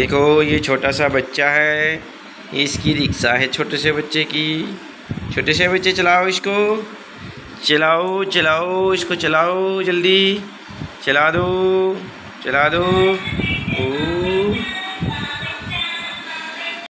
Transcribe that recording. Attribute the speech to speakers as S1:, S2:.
S1: देखो, ये छोटा सा बच्चा है इसकी रिक्शा है छोटे से बच्चे की। छोटे से बच्चे, चलाओ इसको। चलाओ चलाओ, इसको चलाओ जल्दी। चला दो चला दो।